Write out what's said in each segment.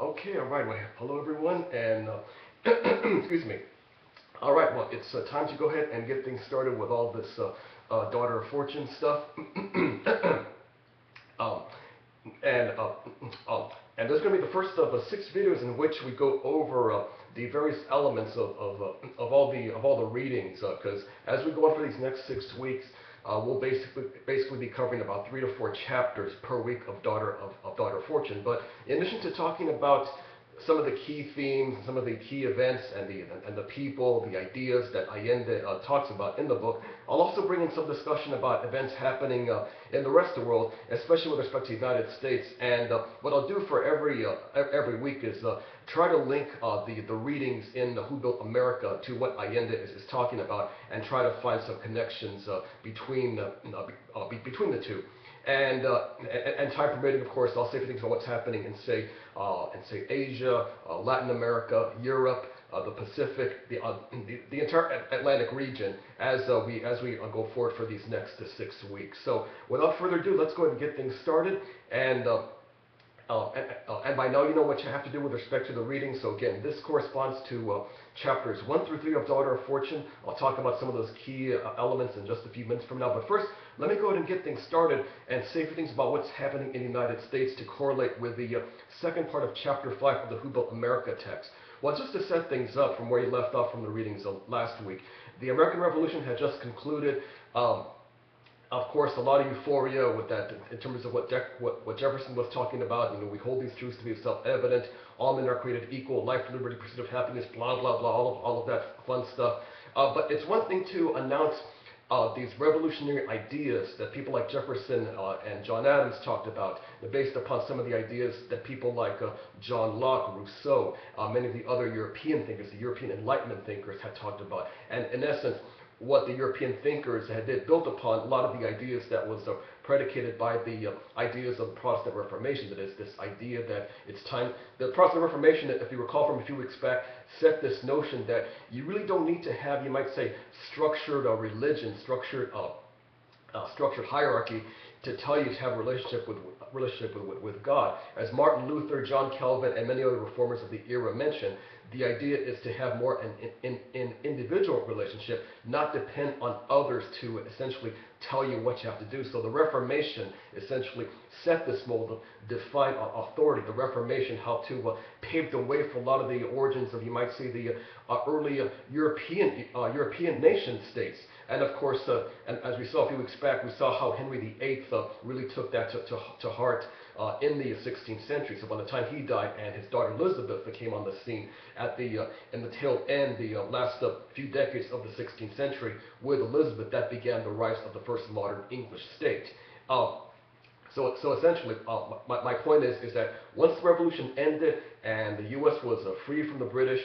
Okay, all right. Well, hello everyone, and uh, excuse me. All right, well, it's uh, time to go ahead and get things started with all this uh, uh, daughter of fortune stuff. um, and uh, um, and there's going to be the first of uh, six videos in which we go over the various elements of of, of all the of all the readings, because as we go on for these next six weeks. Uh, we'll basically basically be covering about three to four chapters per week of Daughter of, of Daughter Fortune. But in addition to talking about some of the key themes, some of the key events, and the and the people, the ideas that Allende uh, talks about in the book. I'll also bring in some discussion about events happening uh, in the rest of the world, especially with respect to the United States. And uh, what I'll do for every uh, every week is uh, try to link uh, the the readings in Who Built America to what Allende is, is talking about, and try to find some connections between be, between the two. And, uh, and, time permitting, of course, I'll say a few things about what's happening in, say, uh, in say Asia, uh, Latin America, Europe, uh, the Pacific, the, uh, the, the, entire Atlantic region as uh, we, as we go forward for these next six weeks. So without further ado, let's go ahead and get things started. And and, and, by now you know what you have to do with respect to the reading. So again, this corresponds to chapters 1 through 3 of Daughter of Fortune. I'll talk about some of those key uh, elements in just a few minutes from now. But first, let me go ahead and get things started and say a few things about what's happening in the United States to correlate with the uh, second part of chapter 5 of the Who Built America text. Well, just to set things up from where you left off from the readings last week, the American Revolution had just concluded. Um, of course, a lot of euphoria with that in terms of what, De what, what, Jefferson was talking about. You know, we hold these truths to be self-evident. All men are created equal. Life, liberty, pursuit of happiness, blah, blah, blah, all of, all of that fun stuff. Uh, but it's one thing to announce uh, these revolutionary ideas that people like Jefferson uh, and John Adams talked about, based upon some of the ideas that people like uh, John Locke, Rousseau, uh, many of the other European thinkers, the European Enlightenment thinkers had talked about. And in essence, what the European thinkers had built upon a lot of the ideas that was uh, predicated by the uh, ideas of the Protestant Reformation. That is, this idea that it's time. The Protestant Reformation, if you recall from a few weeks back, set this notion that you really don't need to have, you might say, structured uh, religion, structured uh, uh, structured hierarchy to tell you to have a relationship with relationship with, with, God. As Martin Luther, John Calvin, and many other reformers of the era mentioned, the idea is to have more an, an, an individual relationship, not depend on others to essentially tell you what you have to do. So the Reformation essentially set this mold, of define authority. The Reformation helped to uh, pave the way for a lot of the origins of, you might see, the uh, early uh, European European nation states. And of course, uh, and as we saw a few weeks back, we saw how Henry VIII uh, really took that to, to, to heart uh, in the 16th century. So by the time he died and his daughter Elizabeth came on the scene at the uh, in the tail end, the uh, last uh, few decades of the 16th century, with Elizabeth, that began the rise of the first modern English state. Uh, so, so essentially, uh, my, my point is, is that once the revolution ended and the U.S. was free from the British,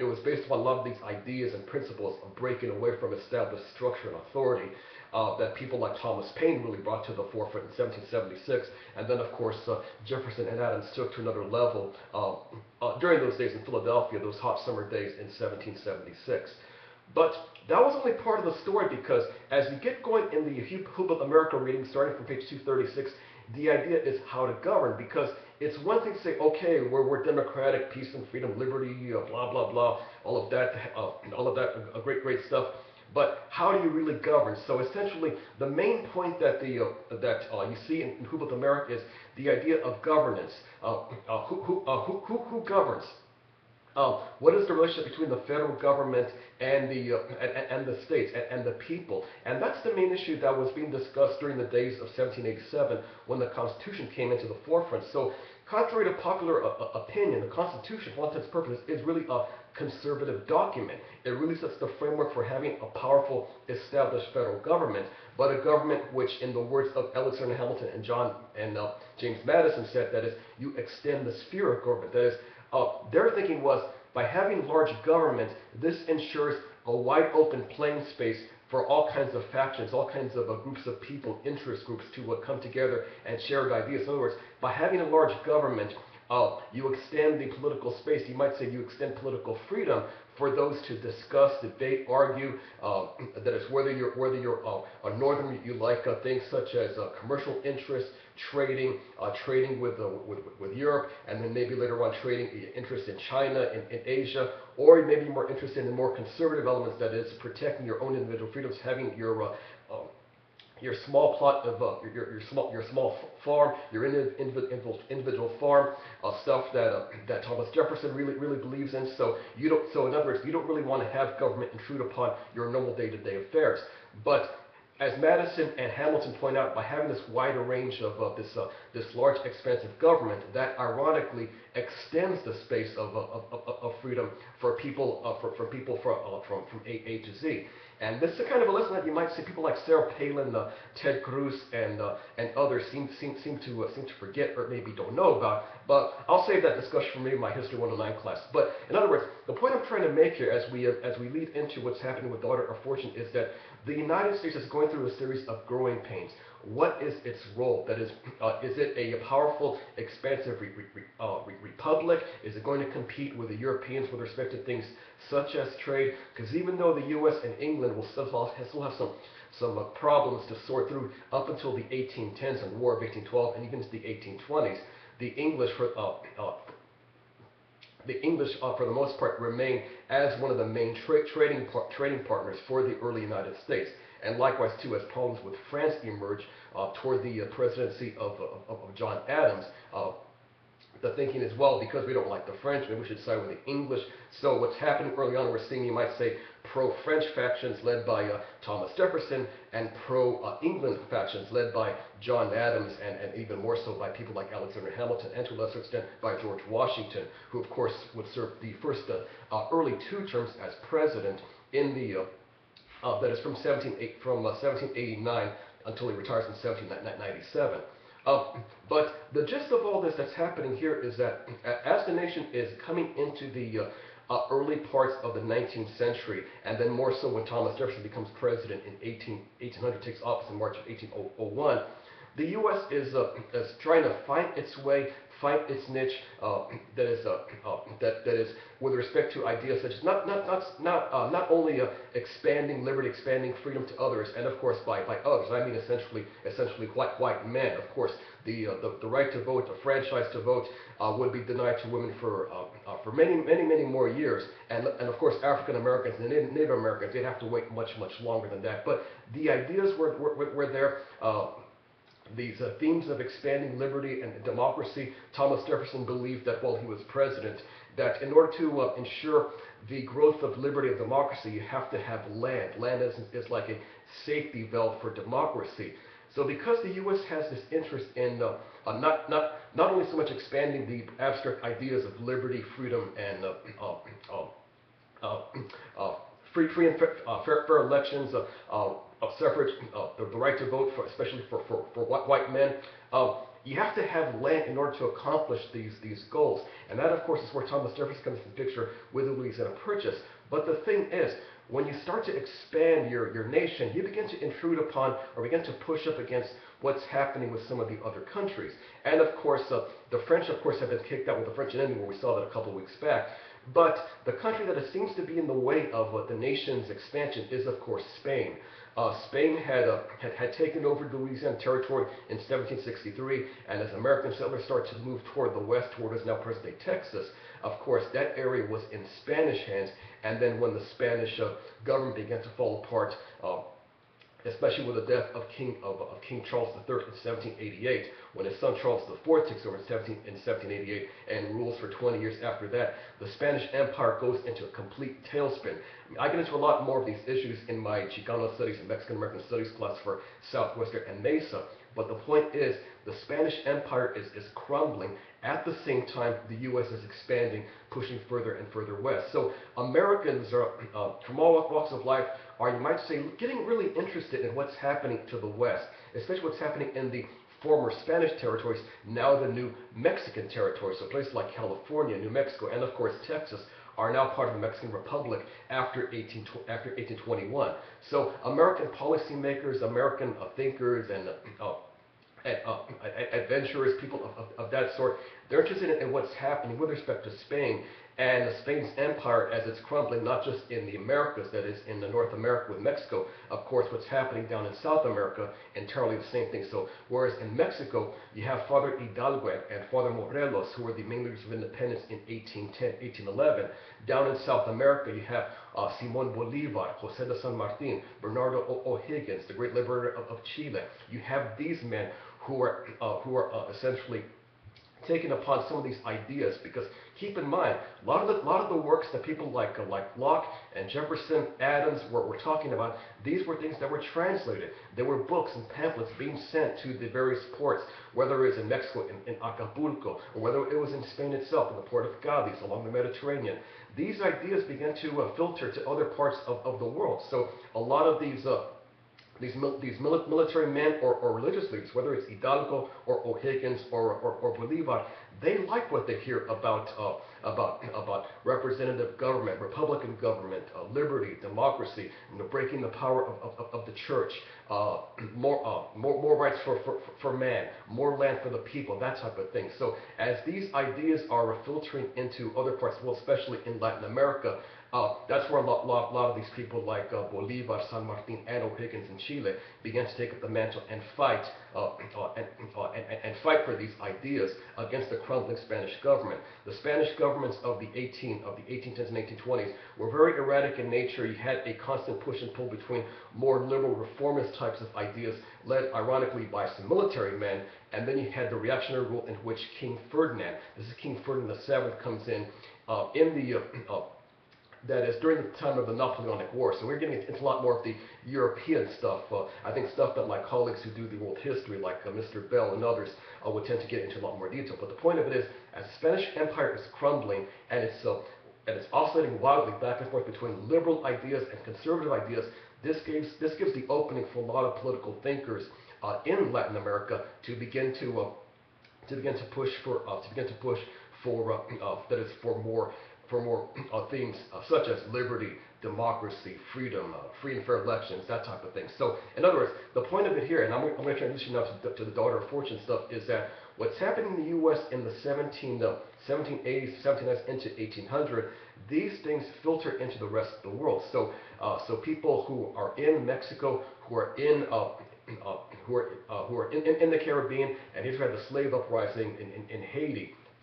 it was based upon a lot of these ideas and principles of breaking away from established structure and authority uh, that people like Thomas Paine really brought to the forefront in 1776. And then, of course, uh, Jefferson and Adams took to another level uh, uh, during those days in Philadelphia, those hot summer days in 1776. But that was only part of the story because as you get going in the Built America reading, starting from page 236, the idea is how to govern because it's one thing to say, okay, we're, we're democratic, peace and freedom, liberty, uh, blah, blah, blah, all of that, uh, all of that, uh, great, great stuff but how do you really govern? So essentially, the main point that the uh, that uh, you see in, in Who Built America is the idea of governance. Who, who, who, who, who, governs? Um, what is the relationship between the federal government and the uh, and, and, the states and, and, the people? And that's the main issue that was being discussed during the days of 1787 when the Constitution came into the forefront. So, contrary to popular opinion, the Constitution, for all intents and purposes, is really a conservative document. It really sets the framework for having a powerful established federal government, but a government which, in the words of Alexander Hamilton and John and uh, James Madison said, that is, you extend the sphere of government. That is, uh, their thinking was by having large government, this ensures a wide open playing space for all kinds of factions, all kinds of uh, groups of people, interest groups to uh, come together and share ideas. In other words, by having a large government, uh, you extend the political space. You might say you extend political freedom for those to discuss, debate, argue. Uh, that is whether you're whether you're uh, a northern, you like uh, things such as uh, commercial interests, trading, uh, trading with, with, with Europe, and then maybe later on trading interest in China, in, in Asia, or maybe more interested in the more conservative elements, that is, protecting your own individual freedoms, having your uh, um, your small plot of uh, your, your, small your small farm, your individual individual farm, uh, stuff that uh, that Thomas Jefferson really really believes in. So you don't. So in other words, you don't really want to have government intrude upon your normal day-to-day affairs. But as Madison and Hamilton point out, by having this wider range of uh, this uh, this large, expansive government, that ironically extends the space of, uh, of, of, freedom for people uh, for, for people from uh, from from A, a to Z. And this is a kind of a lesson that you might see people like Sarah Palin, uh, Ted Cruz, and uh, and others seem seem seem to uh, seem to forget or maybe don't know about. But I'll save that discussion for maybe my History 109 class. But in other words, the point I'm trying to make here, as we as we lead into what's happening with Daughter of Fortune, is that the United States is going through a series of growing pains. What is its role? That is, uh, is it a powerful, expansive re re uh, re republic? Is it going to compete with the Europeans with respect to things such as trade? Because even though the U.S. and England will still have, still have some some uh, problems to sort through up until the 1810s and War of 1812 and even to the 1820s, the English for, uh, uh, the English, uh, for the most part, remain as one of the main tra trading, par trading partners for the early United States. And likewise, too, as problems with France emerge uh, toward the uh, presidency of, of, of, John Adams, uh, the thinking is, well, because we don't like the French, maybe we should side with the English. So what's happening early on, we're seeing, you might say, pro-French factions led by uh, Thomas Jefferson and pro-England factions led by John Adams and, and even more so by people like Alexander Hamilton and to a lesser extent by George Washington, who of course would serve the first uh, uh, early two terms as president in the, uh, uh, that is from, 17, from 1789 uh, until he retires in 1797. Uh, but the gist of all this that's happening here is that as the nation is coming into the uh, uh, early parts of the 19th century, and then more so when Thomas Jefferson becomes president in 18, 1800, takes office in March of 1801, the U.S. is, uh, is trying to find its way find its niche uh, that is uh, uh, that that is with respect to ideas such as not not not not uh, not only uh, expanding liberty, expanding freedom to others, and of course by by others I mean essentially essentially white white men. Of course, the the, the right to vote, the franchise to vote, would be denied to women for for many many many more years, and and of course African Americans and Native, Native Americans they'd have to wait much much longer than that. But the ideas were were, were there these uh, themes of expanding liberty and democracy, Thomas Jefferson believed that while he was president, that in order to uh, ensure the growth of liberty and democracy, you have to have land. Land is, is like a safety valve for democracy. So because the U.S. has this interest in uh, uh, not, not, not only so much expanding the abstract ideas of liberty, freedom, and uh, uh, free, free and fair, fair, fair elections, of suffrage, uh, the, the, right to vote, for, especially for, for, for white, men. Um, you have to have land in order to accomplish these, these goals. And that, of course, is where Thomas Jefferson comes into the picture with Louisiana Purchase. But the thing is, when you start to expand your, your nation, you begin to intrude upon or begin to push up against what's happening with some of the other countries. And of course, uh, the French, of course, have been kicked out with the French enemy, where we saw that a couple of weeks back. But the country that seems to be in the way of uh, the nation's expansion is, of course, Spain. Uh, Spain had, uh, had, had taken over Louisiana Territory in 1763, and as American settlers started to move toward the west, toward what is now present-day Texas, of course, that area was in Spanish hands, and then when the Spanish uh, government began to fall apart, uh, especially with the death of King, of, of King Charles III in 1788, when his son Charles IV takes over in, 17, in 1788 and rules for 20 years after that, the Spanish Empire goes into a complete tailspin. I get into a lot more of these issues in my Chicano Studies and Mexican American Studies class for Southwestern and Mesa, but the point is, the Spanish Empire is, is crumbling. At the same time, the U.S. is expanding, pushing further and further west. So Americans are, uh, from all walks of life are, you might say, getting really interested in what's happening to the west, especially what's happening in the former Spanish territories, now the new Mexican territories. So places like California, New Mexico, and of course Texas are now part of the Mexican Republic after, 18, after 1821. So American policymakers, American uh, thinkers, and uh, adventurers, people of, of, of, that sort, They're interested in, in what's happening with respect to Spain and Spain's empire as it's crumbling, not just in the Americas, that is, in the North America with Mexico. Of course, what's happening down in South America, entirely the same thing. So, whereas in Mexico, you have Father Hidalgo and Father Morelos, who were the main leaders of independence in 1810, 1811. Down in South America, you have uh, Simon Bolivar, Jose de San Martin, Bernardo O'Higgins, the great liberator of, of, Chile. You have these men who are, uh, who are uh, essentially taking upon some of these ideas because keep in mind a lot of the, lot of the works that people like uh, like Locke and Jefferson Adams were, were talking about these were things that were translated. There were books and pamphlets being sent to the various ports whether it was in Mexico in, in Acapulco or whether it was in Spain itself in the port of Cadiz along the Mediterranean. These ideas began to uh, filter to other parts of, of the world. So a lot of these uh, these, these mil military men or, or, religious leaders, whether it's Hidalgo or O'Higgins or, or, or Bolivar, they like what they hear about, uh, about, about representative government, Republican government, uh, liberty, democracy, breaking the power of, of, of the church, uh, more, uh, more, more rights for, for, for man, more land for the people, that type of thing. So as these ideas are filtering into other parts, well, especially in Latin America, uh, that's where a lot, lot, lot of these people like uh, Bolivar, San Martin, and O'Higgins in Chile began to take up the mantle and fight uh, uh and, uh, and, and, fight for these ideas against the crumbling Spanish government. The Spanish governments of the 18 of the 1810s and 1820s were very erratic in nature. You had a constant push and pull between more liberal reformist types of ideas, led ironically by some military men, and then you had the reactionary rule in which King Ferdinand, this is King Ferdinand VII, comes in uh, in the that is during the time of the Napoleonic War. So we're getting into a lot more of the European stuff. Uh, I think stuff that my colleagues who do the world history, like uh, Mr. Bell and others, uh, would tend to get into a lot more detail. But the point of it is, as the Spanish Empire is crumbling and it's uh, and it's oscillating wildly back and forth between liberal ideas and conservative ideas, this gives this gives the opening for a lot of political thinkers uh, in Latin America to begin to uh, to begin to push for to begin to push for that is for more for more uh, themes uh, such as liberty, democracy, freedom, uh, free and fair elections, that type of thing. So, in other words, the point of it here, and I'm, I'm going to transition now to, to, the daughter of fortune stuff, is that what's happening in the U.S. in the 17, uh, 1780s, 1790s into 1800, these things filter into the rest of the world. So, uh, so people who are in Mexico, who are in uh, uh, who are who are in, in, in, the Caribbean, and here's where the slave uprising in, in, in Haiti.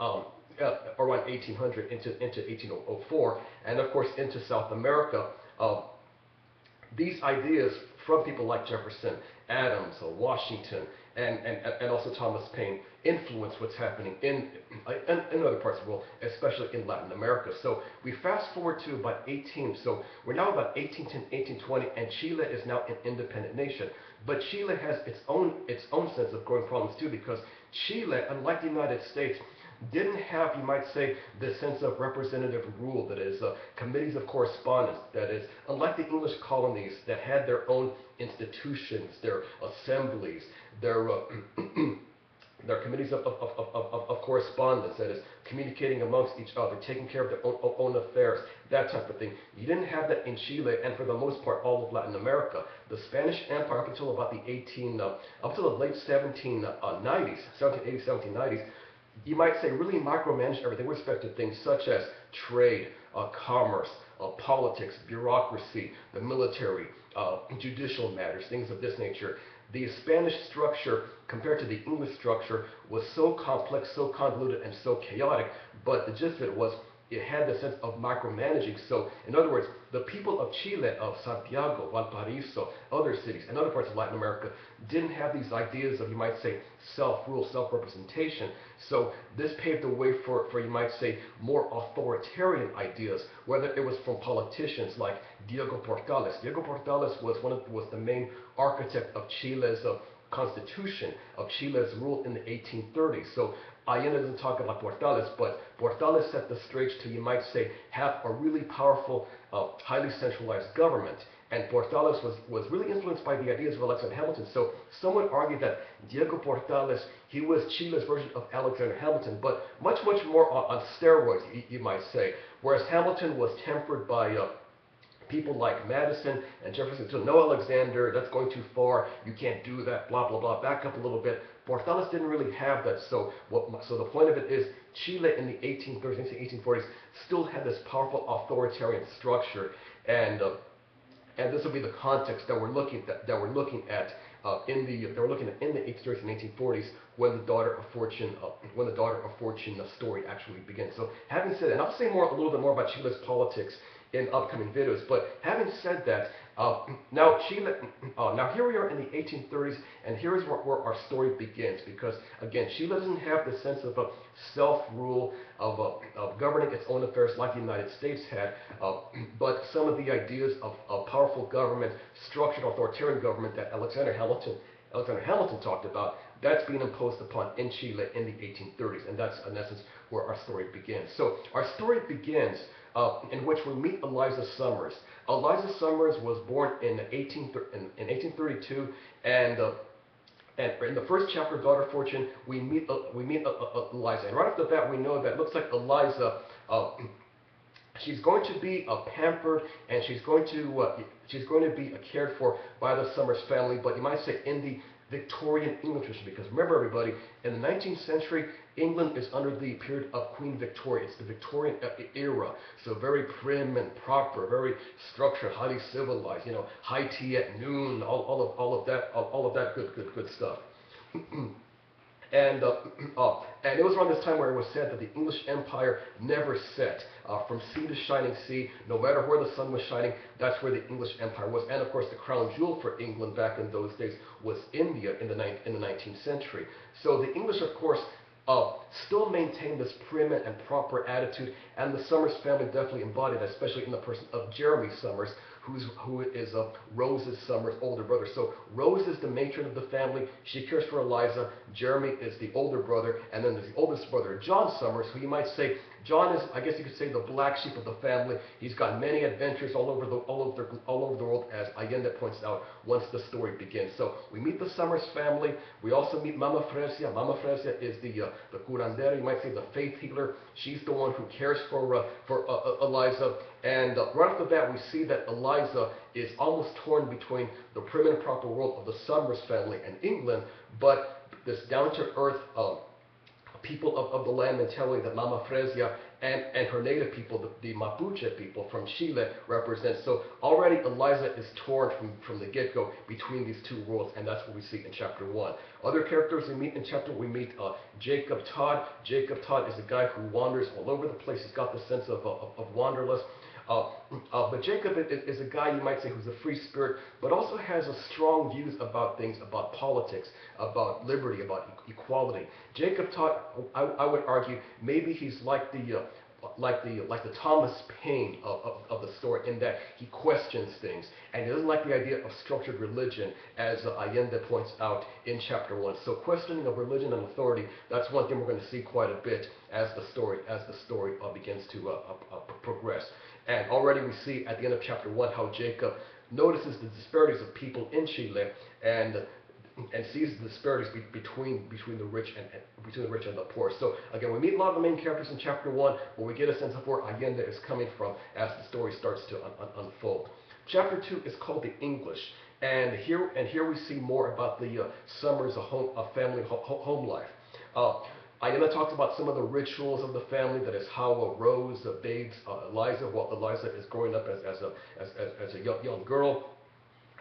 um, uh, around 1800 into, into 1804, and of course into South America. Uh, these ideas from people like Jefferson, Adams, uh, Washington, and, and, and also Thomas Paine influence what's happening in, in, in, other parts of the world, especially in Latin America. So we fast forward to about 18, so we're now about 1810, 1820, and Chile is now an independent nation. But Chile has its own, its own sense of growing problems too, because Chile, unlike the United States, didn't have, you might say, the sense of representative rule, that is, uh, committees of correspondence, that is, unlike the English colonies that had their own institutions, their assemblies, their uh, their committees of, of, of, of, of correspondence, that is, communicating amongst each other, taking care of their own, own, affairs, that type of thing. You didn't have that in Chile, and for the most part, all of Latin America. The Spanish Empire, up until about the 18, uh, up until the late 1790s, 1780s, 1790s, you might say, really micromanage everything with respect to things such as trade, uh, commerce, uh, politics, bureaucracy, the military, uh, judicial matters, things of this nature. The Spanish structure, compared to the English structure, was so complex, so convoluted, and so chaotic, but the gist of it was it had the sense of micromanaging. So, in other words, the people of Chile, of Santiago, Valparaiso, other cities, and other parts of Latin America didn't have these ideas of, you might say, self-rule, self-representation. So this paved the way for, for, you might say, more authoritarian ideas, whether it was from politicians like Diego Portales. Diego Portales was one of was the main architect of Chile's uh, constitution, of Chile's rule in the 1830s. So Allende doesn't talk about Portales, but Portales set the stage to, you might say, have a really powerful, uh, highly centralized government. And Portales was, was really influenced by the ideas of Alexander Hamilton. So someone argued that Diego Portales, he was Chile's version of Alexander Hamilton, but much, much more on, on steroids, you, you, might say. Whereas Hamilton was tempered by uh, people like Madison and Jefferson. So no, Alexander, that's going too far. You can't do that, blah, blah, blah. Back up a little bit. Portales didn't really have that. So what? So the point of it is, Chile in the 1830s, 1840s still had this powerful authoritarian structure, and uh, and this will be the context that we're looking that, that we're looking at uh, in the that we're looking at in the 1830s and 1840s when the daughter of fortune uh, when the daughter of fortune story actually begins. So having said that, and I'll say more a little bit more about Chile's politics in upcoming videos. But having said that, uh, now Chile, uh, now here we are in the 1830s, and here is where, where, our story begins. Because again, Chile doesn't have the sense of a self-rule of, uh, of, governing its own affairs like the United States had, uh, but some of the ideas of, of powerful government, structured authoritarian government that Alexander Hamilton Alexander Hamilton talked about, that's being imposed upon in Chile in the 1830s, and that's in essence where our story begins. So our story begins uh, in which we meet Eliza Summers. Eliza Summers was born in, 18, in, in 1832, and uh, and in the first chapter of Daughter Fortune, we meet uh, we meet uh, uh, Eliza, and right off the bat, we know that looks like Eliza. Uh, she's going to be pampered, and she's going to she's going to be cared for by the Summers family. But you might say in the Victorian English tradition, because remember everybody, in the 19th century, England is under the period of Queen Victoria. It's the Victorian era, so very prim and proper, very structured, highly civilized. You know, high tea at noon, all, all of all of that, all, of that good, good, good stuff. And, uh, uh, and it was around this time where it was said that the English Empire never set. Uh, from sea to shining sea, no matter where the sun was shining, that's where the English Empire was. And of course, the crown jewel for England back in those days was India in the, in the 19th century. So the English, of course, uh, still maintain this prim and proper attitude, and the Summers family definitely embodied that, especially in the person of Jeremy Summers, who's, who is uh, Rose's Summers' older brother. So Rose is the matron of the family. She cares for Eliza. Jeremy is the older brother. And then there's the oldest brother, John Summers, who you might say John is, I guess you could say, the black sheep of the family. He's got many adventures all over the, all over the, all over the world, as Allende points out once the story begins. So we meet the Summers family. We also meet Mama Fresia. Mama Fresia is the, uh, the curandera, you might say the faith healer. She's the one who cares for, uh, for uh, uh Eliza. And uh, right off the bat, we see that Eliza is almost torn between the prim and proper world of the Summers family and England, but this down-to-earth uh, people of, of the land mentality that Mama Fresia and, and her native people, the, the Mapuche people from Chile, represent. So already Eliza is torn from, from the get-go between these two worlds, and that's what we see in chapter 1. Other characters we meet in chapter, we meet uh, Jacob Todd. Jacob Todd is a guy who wanders all over the place. He's got the sense of, of, of wanderlust. Uh, uh, but Jacob is, is, a guy you might say who's a free spirit, but also has a strong views about things, about politics, about liberty, about e equality. Jacob Todd, I, I, would argue, maybe he's like the uh, like the like the Thomas Paine of, of, of, the story in that he questions things and he doesn't like the idea of structured religion as uh, Allende points out in chapter one. So questioning of religion and authority that's one thing we're going to see quite a bit as the story as the story uh, begins to uh, progress. And already we see at the end of chapter 1 how Jacob notices the disparities of people in Chile and and sees the disparities be, between between the rich and, and, between the rich and the poor. So again, we meet a lot of the main characters in chapter one, where we get a sense of where Allende is coming from as the story starts to un, un, unfold. Chapter two is called the English, and here and here we see more about the uh, Summers of home, of family ho, home life. Uh, talks about some of the rituals of the family, that is how Rose bathes uh, Eliza while Eliza is growing up as, as, a, as, as, as a young, young girl.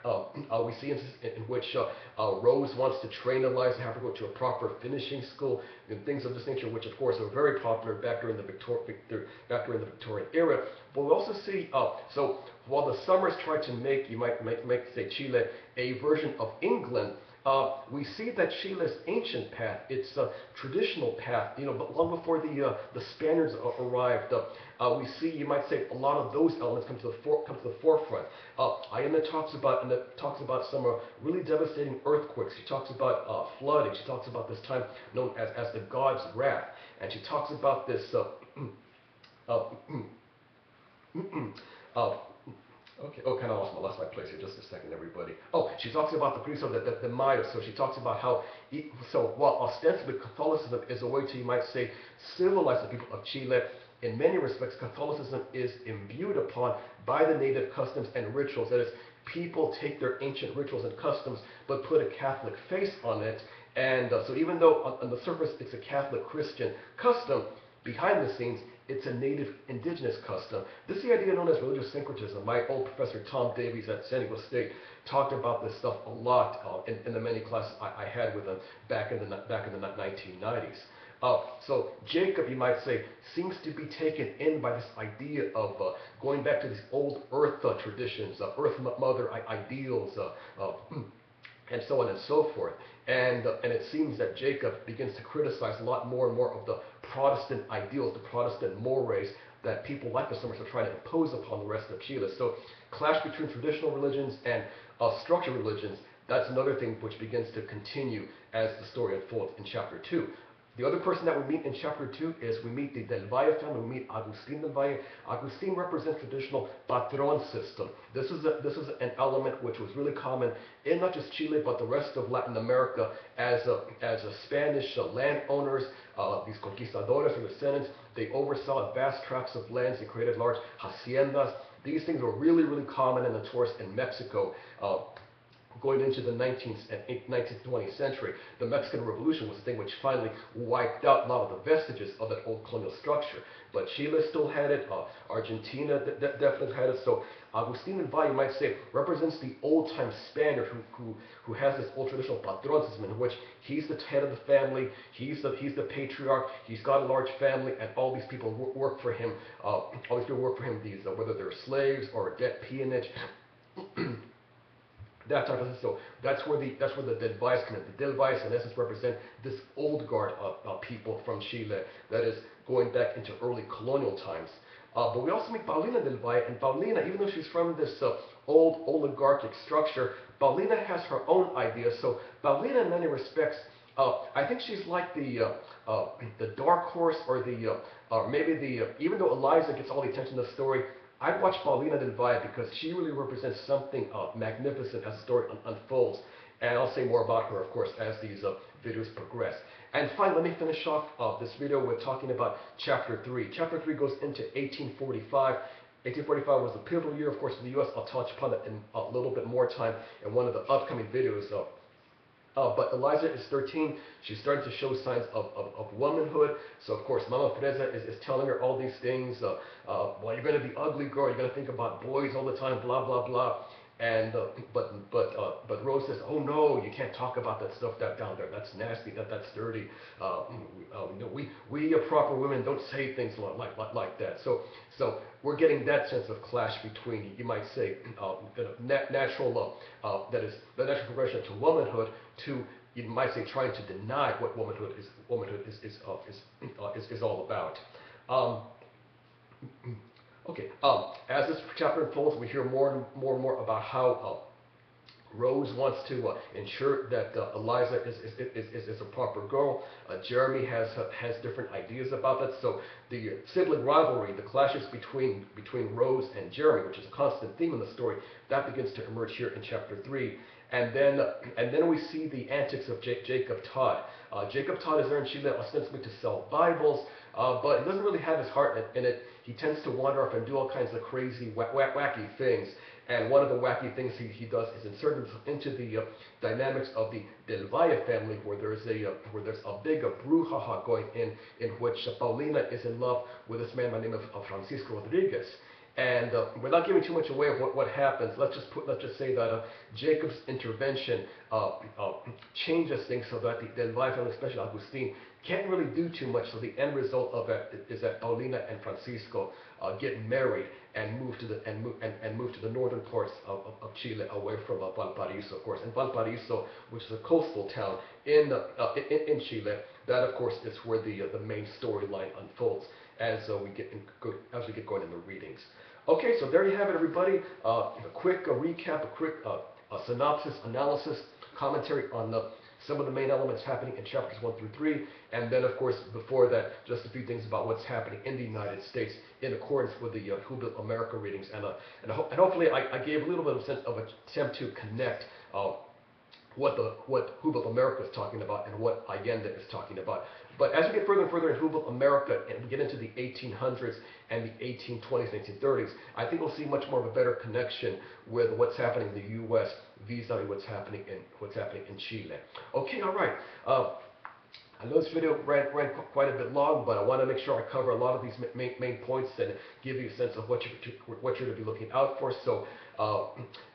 Uh, uh, we see instances in, in which uh, uh, Rose wants to train Eliza, have her go to a proper finishing school, and things of this nature, which of course are very popular back during the, Victor Victor back during the Victorian era. But we also see, uh, so while the Summers try to make, you might make, make say Chile, a version of England, uh, we see that Sheila's ancient path, its uh, traditional path, you know, but long before the uh, the Spaniards arrived, uh, uh, we see, you might say, a lot of those elements come to the for, come to the forefront. Uh, Allende talks about and talks about some really devastating earthquakes. She talks about flooding. She talks about this time known as as the God's wrath, and she talks about this. Oh, kind of lost my, lost my place here just a second, everybody. Oh, she talks about the Cristo de, the, de Mayo, so she talks about how, so while ostensibly Catholicism is a way to, you might say, civilize the people of Chile, in many respects, Catholicism is imbued upon by the native customs and rituals. That is, people take their ancient rituals and customs, but put a Catholic face on it, And uh, so even though on, on the surface it's a Catholic Christian custom, behind the scenes it's a native indigenous custom. This is the idea known as religious syncretism. My old professor Tom Davies at San Diego State talked about this stuff a lot uh, in, in, the many classes I, I, had with him back in the back in the 1990s. Uh, so Jacob, you might say, seems to be taken in by this idea of uh, going back to these old earth uh, traditions, uh, earth mother ideals, uh, and so on and so forth. And, and it seems that Jacob begins to criticize a lot more and more of the Protestant ideals, the Protestant mores that people like the Summers are trying to impose upon the rest of Chile. So clash between traditional religions and uh, structured religions, that's another thing which begins to continue as the story unfolds in chapter 2. The other person that we meet in chapter 2 is we meet the Del Valle family, we meet Agustin Del Valle. Agustin represents traditional patron system. This is, a, this is an element which was really common in not just Chile, but the rest of Latin America as, a, as a Spanish uh, landowners, uh, these conquistadores or descendants, they oversaw vast tracts of lands, they created large haciendas. These things were really, really common in the tourist in Mexico. Uh, going into the 19th and 19th, 20th century, the Mexican Revolution was the thing which finally wiped out a lot of the vestiges of that old colonial structure. But Chile still had it, uh, Argentina definitely had it. So Agustin del Valle, you might say, represents the old-time Spaniard who, who, who has this old traditional patron system in which he's the head of the family, he's the, he's the patriarch, he's got a large family, and all these people work for him. Uh, all these people work for him, these, uh, whether they're slaves or a debt peonage. that type of. So that's where the that's where the Del Valles come in. The Del Valles, in essence, represent this old guard of, of people from Chile that is going back into early colonial times. Uh, but we also meet Paulina Del Valle, and Paulina, even though she's from this uh, old oligarchic structure, Paulina has her own ideas. So Paulina, in many respects, uh, I think she's like the uh, uh, the dark horse, or the uh, or maybe the even though Eliza gets all the attention in the story, I watch Paulina del Valle because she really represents something uh, magnificent as the story un unfolds. And I'll say more about her, of course, as these uh, videos progress. And finally, let me finish off uh, this video with talking about Chapter 3. Chapter 3 goes into 1845. 1845 was a pivotal year, of course, in the U.S. I'll touch upon that in a little bit more time in one of the upcoming videos. Uh, uh, but Eliza is 13. She's starting to show signs of, of, of womanhood. So, of course, Mama Fresia is, is telling her all these things. Uh, uh, well, you're going to be ugly, girl. You're going to think about boys all the time, blah, blah, blah. And uh, but but uh, but Rose says, oh no, you can't talk about that stuff that down there. That's nasty. That that's dirty. Uh, uh, you know, we we proper women don't say things like like like that. So so we're getting that sense of clash between you might say uh, nat natural love uh, that is the natural progression to womanhood to you might say trying to deny what womanhood is womanhood is is uh, is, uh, is, is all about. Um, Okay, um, as this chapter unfolds, we hear more and more and more about how uh, Rose wants to uh, ensure that uh, Eliza is, is, is, is, a proper girl. Uh, Jeremy has uh, has different ideas about that. So the sibling rivalry, the clashes between between Rose and Jeremy, which is a constant theme in the story, that begins to emerge here in chapter three. And then, and then we see the antics of J Jacob Todd. Uh, Jacob Todd is there in Chile ostensibly to sell Bibles, uh, but he doesn't really have his heart in it. He tends to wander off and do all kinds of crazy, wacky things. And one of the wacky things he, he does is insert himself into the uh, dynamics of the Del Valle family, where there's a uh, where there's a big uh, brouhaha going in, in which Paulina is in love with this man by the name of, of Francisco Rodriguez. And uh, without giving too much away of what, what happens, let's just put, let's just say that uh, Jacob's intervention uh, uh changes things so that the, the life and especially Agustin can't really do too much. So the end result of it is that Paulina and Francisco uh, get married and move to the and move and, and move to the northern parts of, of, of Chile, away from uh, Valparaiso, of course. And Valparaiso, which is a coastal town in in, in Chile, that of course is where the the main storyline unfolds as we get in, as we get going in the readings. Okay, so there you have it, everybody. Uh, a quick uh, recap, a quick uh, a synopsis, analysis, commentary on the, some of the main elements happening in chapters 1 through 3, and then, of course, before that, just a few things about what's happening in the United States in accordance with the uh, Who Built America readings. And, uh, and, ho and, hopefully I, I, gave a little bit of a sense of attempt to connect uh, what the what Who Built America is talking about and what Allende is talking about. But as we get further and further in Who Built America and we get into the 1800s and the 1820s, 1830s, I think we'll see much more of a better connection with what's happening in the U.S. vis-a-vis what's happening in what's happening in Chile. Okay, all right. Uh, I know this video ran, ran quite a bit long, but I want to make sure I cover a lot of these main, main points and give you a sense of what you're, what you're to be looking out for. So uh,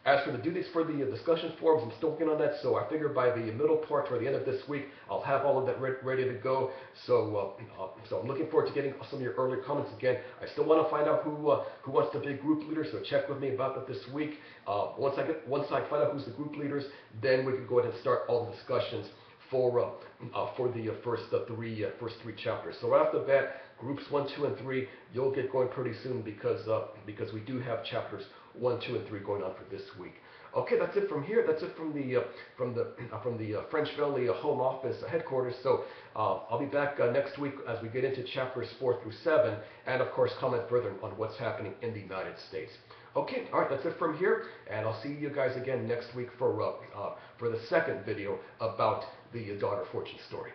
as for the duties for the discussion forums, I'm still working on that, so I figure by the middle part or the end of this week, I'll have all of that re ready to go. So, uh, uh, so I'm looking forward to getting some of your early comments again. I still want to find out who uh, who wants to be group leader, so check with me about that this week. Uh, once I get once I find out who's the group leaders, then we can go ahead and start all the discussions for uh, uh, for the uh, first three uh, first three chapters. So right off the bat, groups one, two, and three, you'll get going pretty soon because uh, because we do have chapters one, two, and three going on for this week. Okay, that's it from here. That's it from the from the from the French Valley home office headquarters. So I'll be back next week as we get into chapters four through seven, and of course comment further on what's happening in the United States. Okay, all right, that's it from here, and I'll see you guys again next week for uh, uh, for the second video about the daughter fortune story.